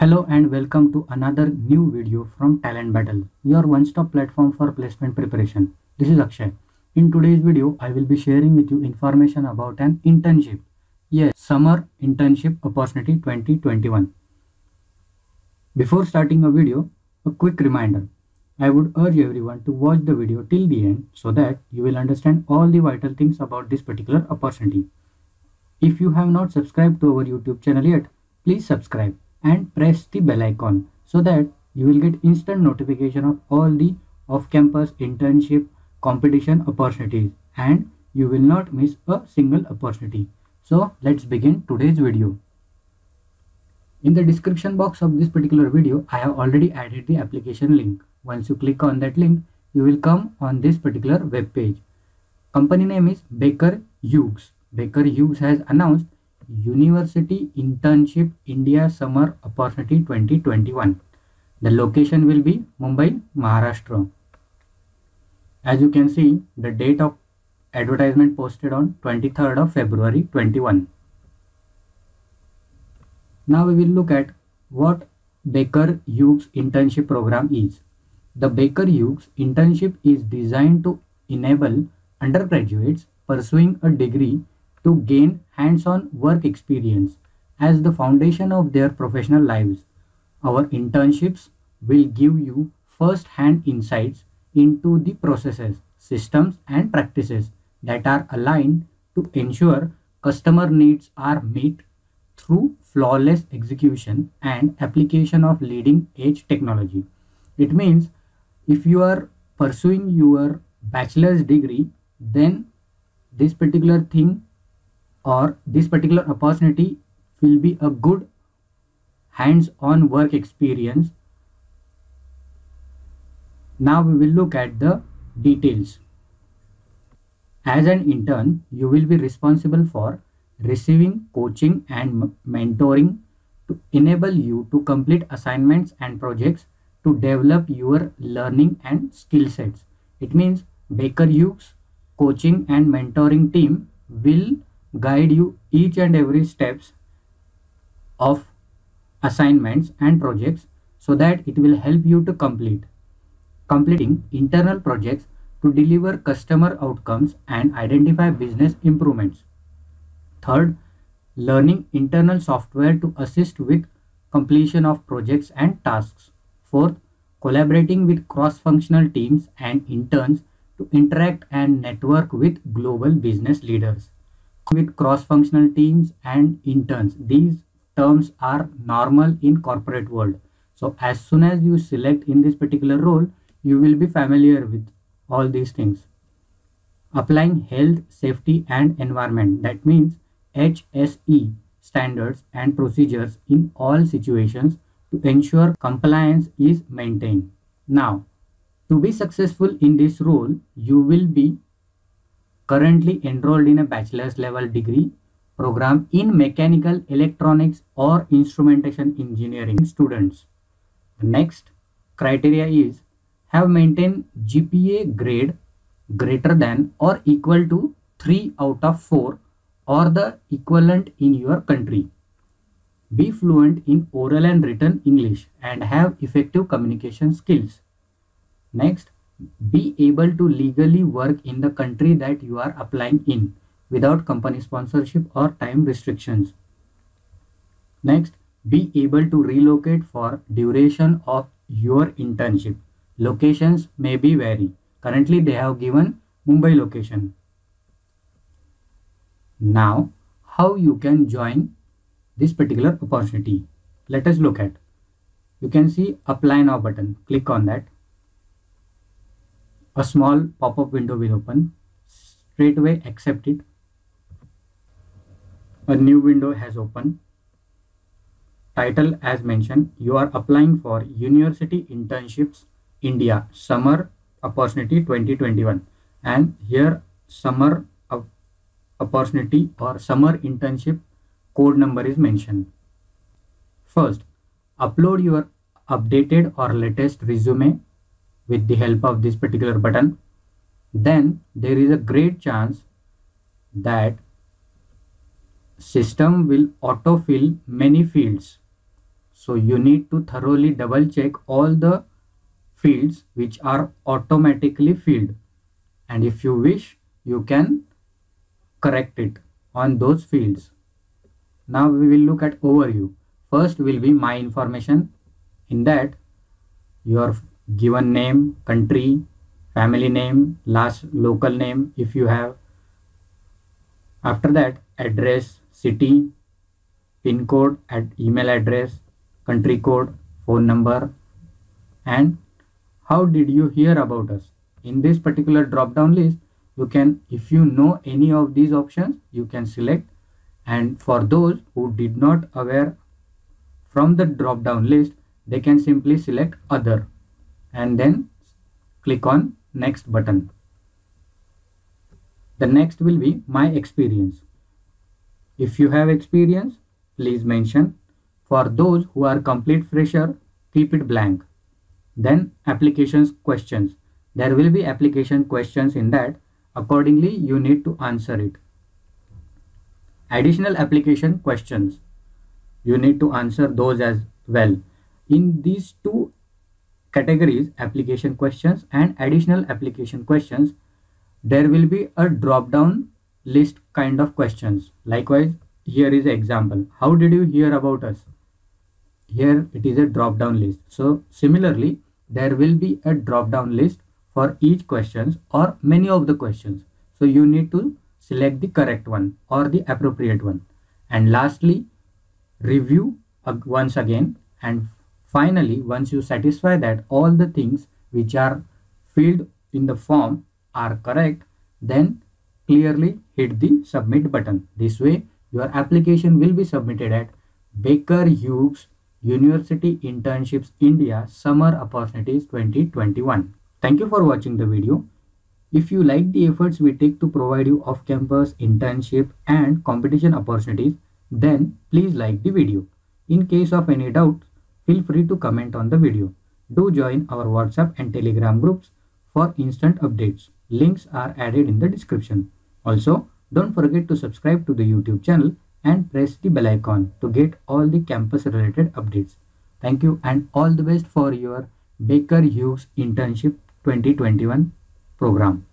Hello and welcome to another new video from Talent Battle, your one-stop platform for placement preparation. This is Akshay. In today's video, I will be sharing with you information about an internship. Yes, Summer Internship Opportunity 2021. Before starting a video, a quick reminder. I would urge everyone to watch the video till the end so that you will understand all the vital things about this particular opportunity. If you have not subscribed to our YouTube channel yet, please subscribe and press the bell icon so that you will get instant notification of all the off-campus internship competition opportunities and you will not miss a single opportunity. So let's begin today's video. In the description box of this particular video, I have already added the application link. Once you click on that link, you will come on this particular web page. Company name is Baker Hughes. Baker Hughes has announced University Internship India Summer Opportunity 2021. The location will be Mumbai, Maharashtra. As you can see, the date of advertisement posted on 23rd of February 21. Now we will look at what Baker Hughes internship program is. The Baker Hughes internship is designed to enable undergraduates pursuing a degree to gain hands-on work experience as the foundation of their professional lives. Our internships will give you first-hand insights into the processes, systems and practices that are aligned to ensure customer needs are met through flawless execution and application of leading edge technology. It means if you are pursuing your bachelor's degree, then this particular thing or this particular opportunity will be a good hands-on work experience. Now we will look at the details. As an intern, you will be responsible for receiving coaching and mentoring to enable you to complete assignments and projects to develop your learning and skill sets. It means Baker Hughes coaching and mentoring team will guide you each and every steps of assignments and projects so that it will help you to complete. Completing internal projects to deliver customer outcomes and identify business improvements. Third learning internal software to assist with completion of projects and tasks. Fourth collaborating with cross-functional teams and interns to interact and network with global business leaders with cross-functional teams and interns. These terms are normal in corporate world. So as soon as you select in this particular role, you will be familiar with all these things. Applying health, safety and environment. That means HSE standards and procedures in all situations to ensure compliance is maintained. Now, to be successful in this role, you will be currently enrolled in a bachelor's level degree program in mechanical electronics or instrumentation engineering students. The next criteria is have maintained GPA grade greater than or equal to 3 out of 4 or the equivalent in your country. Be fluent in oral and written English and have effective communication skills. Next, be able to legally work in the country that you are applying in without company sponsorship or time restrictions. Next, be able to relocate for duration of your internship. Locations may be vary. Currently, they have given Mumbai location. Now, how you can join this particular opportunity. Let us look at. You can see apply now button. Click on that a small pop-up window will open. Straight away accept it. A new window has opened. Title as mentioned you are applying for university internships india summer opportunity 2021 and here summer opportunity or summer internship code number is mentioned. First upload your updated or latest resume with the help of this particular button then there is a great chance that system will autofill many fields. So you need to thoroughly double check all the fields which are automatically filled. And if you wish you can correct it on those fields. Now we will look at overview. First will be my information. In that your given name country family name last local name if you have. After that address city pin code at email address country code phone number and how did you hear about us? In this particular drop down list you can if you know any of these options you can select. And for those who did not aware from the drop down list they can simply select other and then click on next button. The next will be my experience. If you have experience, please mention. For those who are complete fresher, keep it blank. Then applications questions. There will be application questions in that. Accordingly, you need to answer it. Additional application questions. You need to answer those as well. In these two categories application questions and additional application questions there will be a drop down list kind of questions. Likewise here is an example. How did you hear about us? Here it is a drop down list. So similarly there will be a drop down list for each questions or many of the questions. So you need to select the correct one or the appropriate one. And lastly review once again and Finally, once you satisfy that all the things which are filled in the form are correct, then clearly hit the submit button. This way, your application will be submitted at Baker Hughes University Internships India Summer Opportunities 2021. Thank you for watching the video. If you like the efforts we take to provide you off-campus internship and competition opportunities, then please like the video. In case of any doubt, Feel free to comment on the video. Do join our WhatsApp and Telegram groups for instant updates. Links are added in the description. Also, don't forget to subscribe to the YouTube channel and press the bell icon to get all the campus related updates. Thank you and all the best for your Baker Hughes Internship 2021 program.